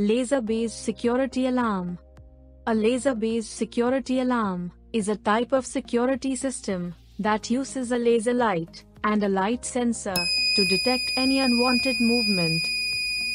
Laser-based security alarm. A laser-based security alarm is a type of security system that uses a laser light and a light sensor to detect any unwanted movement.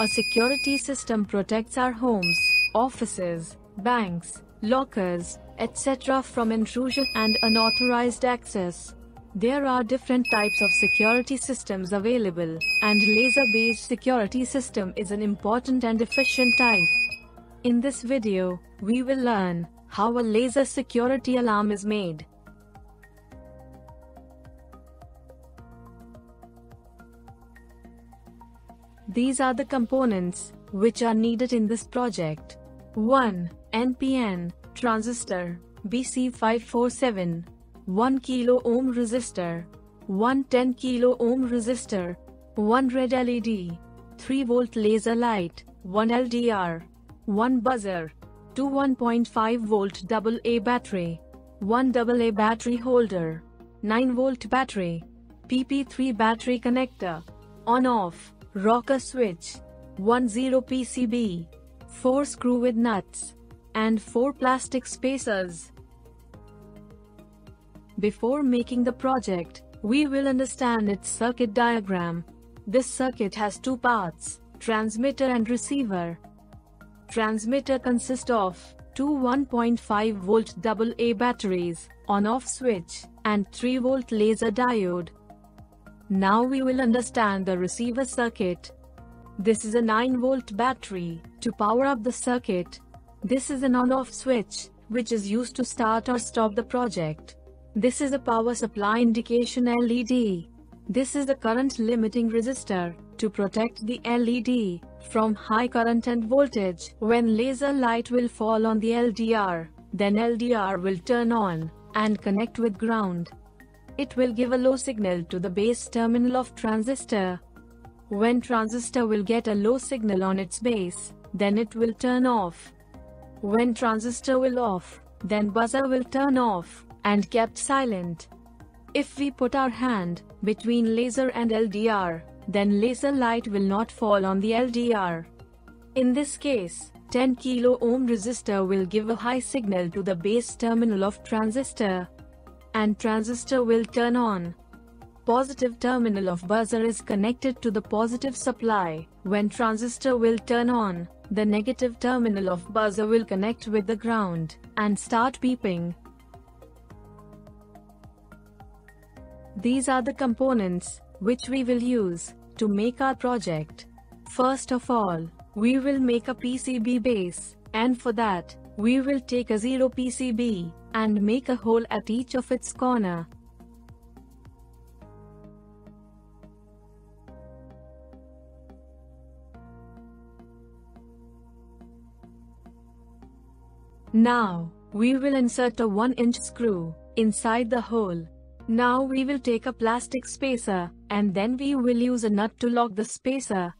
A security system protects our homes, offices, banks, lockers, etc. from intrusion and unauthorized access. There are different types of security systems available, and laser-based security system is an important and efficient type. In this video, we will learn how a laser security alarm is made. These are the components which are needed in this project. 1. NPN transistor BC547 1 kilo ohm resistor 1 10 kilo ohm resistor 1 red LED 3 volt laser light 1 LDR 1 buzzer 2 1.5 volt AA battery 1 AA battery holder 9 volt battery PP3 battery connector on off rocker switch 1 0 PCB 4 screw with nuts and 4 plastic spacers. Before making the project, we will understand its circuit diagram. This circuit has two parts, transmitter and receiver. Transmitter consists of two 1.5 volt AA batteries, on-off switch, and 3 volt laser diode. Now we will understand the receiver circuit. This is a 9 volt battery to power up the circuit. This is an on-off switch, which is used to start or stop the project. This is a power supply indication LED. This is the current limiting resistor, to protect the LED from high current and voltage. When laser light will fall on the LDR, then LDR will turn on, and connect with ground. It will give a low signal to the base terminal of transistor. When transistor will get a low signal on its base, then it will turn off. When transistor will off, then buzzer will turn off, and kept silent. If we put our hand between laser and LDR, then laser light will not fall on the LDR. In this case, 10 kilo ohm resistor will give a high signal to the base terminal of transistor, and transistor will turn on. Positive terminal of buzzer is connected to the positive supply, when transistor will turn on. The negative terminal of buzzer will connect with the ground and start beeping. These are the components which we will use to make our project. First of all, we will make a PCB base, and for that, we will take a zero PCB and make a hole at each of its corner. Now, we will insert a 1-inch screw inside the hole. Now we will take a plastic spacer, and then we will use a nut to lock the spacer.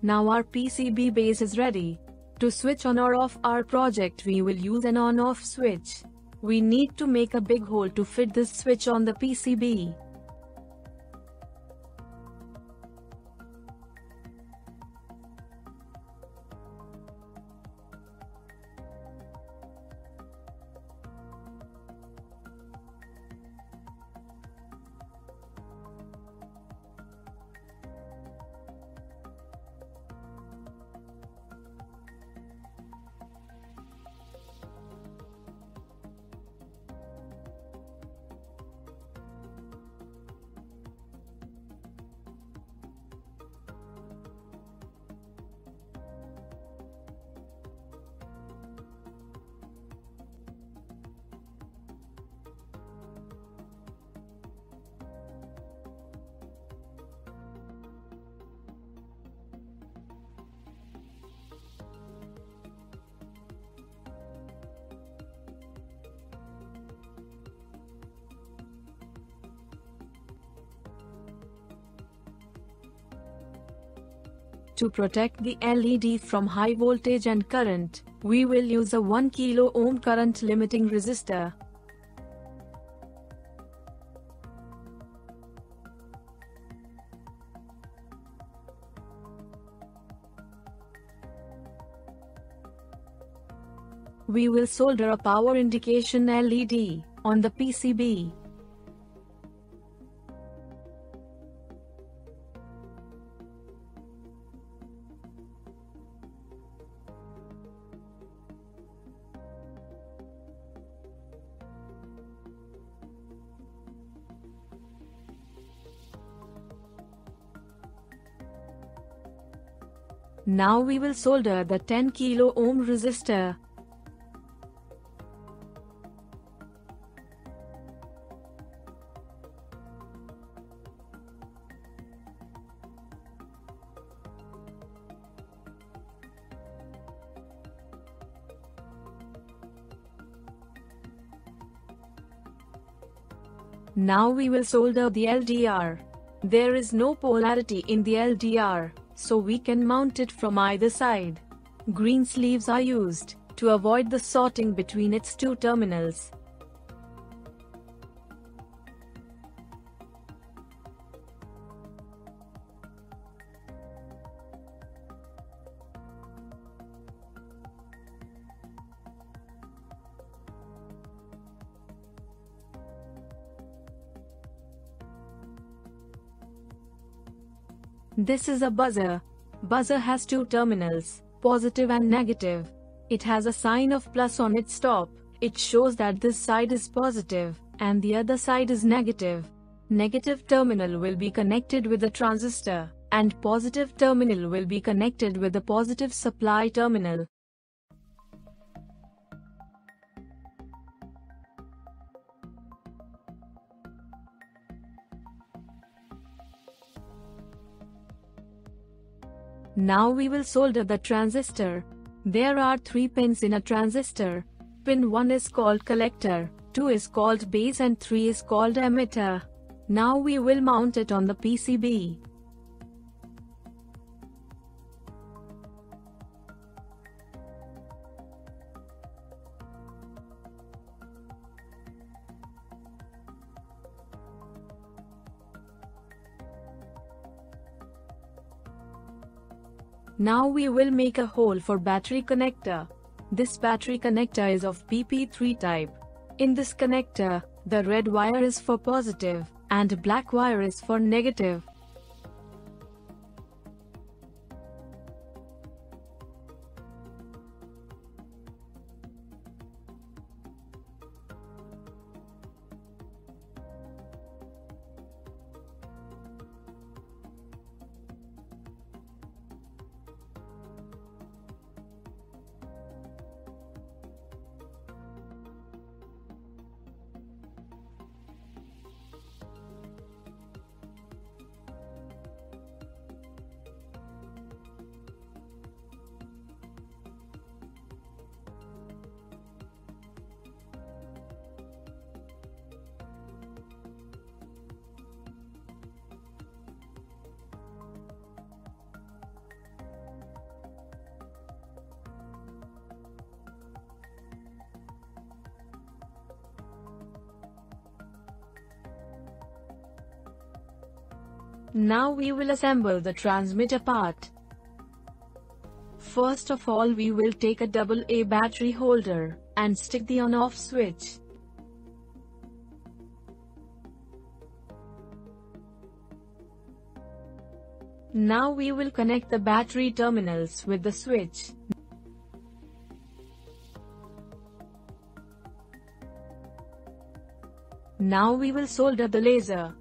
Now our PCB base is ready. To switch on or off our project we will use an on-off switch. We need to make a big hole to fit this switch on the PCB. To protect the LED from high voltage and current, we will use a 1 kilo ohm current limiting resistor. We will solder a power indication LED on the PCB. Now we will solder the 10 kilo ohm resistor. Now we will solder the LDR. There is no polarity in the LDR, so we can mount it from either side. Green sleeves are used to avoid the sorting between its two terminals. This is a buzzer. Buzzer has two terminals, positive and negative. It has a sign of plus on its top. It shows that this side is positive, and the other side is negative. Negative terminal will be connected with the transistor, and positive terminal will be connected with the positive supply terminal. Now we will solder the transistor. There are three pins in a transistor. Pin 1 is called collector, 2 is called base and 3 is called emitter. Now we will mount it on the PCB. Now we will make a hole for battery connector. This battery connector is of PP3 type. In this connector, the red wire is for positive, and black wire is for negative. Now we will assemble the transmitter part. First of all we will take a double A battery holder, and stick the on-off switch. Now we will connect the battery terminals with the switch. Now we will solder the laser.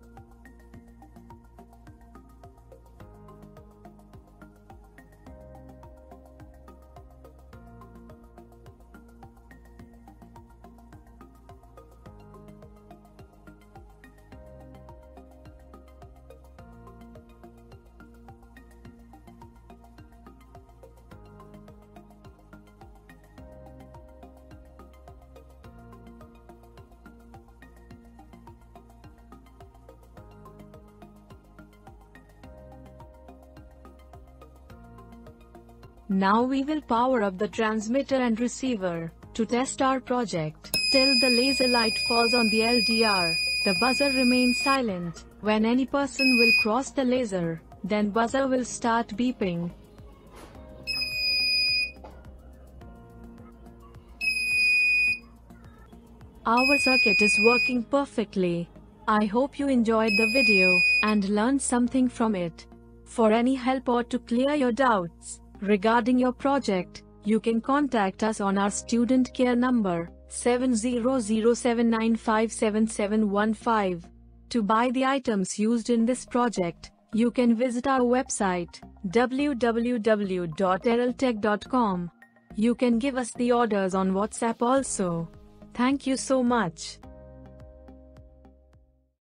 Now we will power up the transmitter and receiver to test our project. Till the laser light falls on the LDR, the buzzer remains silent. When any person will cross the laser, then buzzer will start beeping. Our circuit is working perfectly. I hope you enjoyed the video and learned something from it. For any help or to clear your doubts regarding your project, you can contact us on our student care number 7007957715. To buy the items used in this project, you can visit our website www.eroletech.com. You can give us the orders on WhatsApp also. Thank you so much.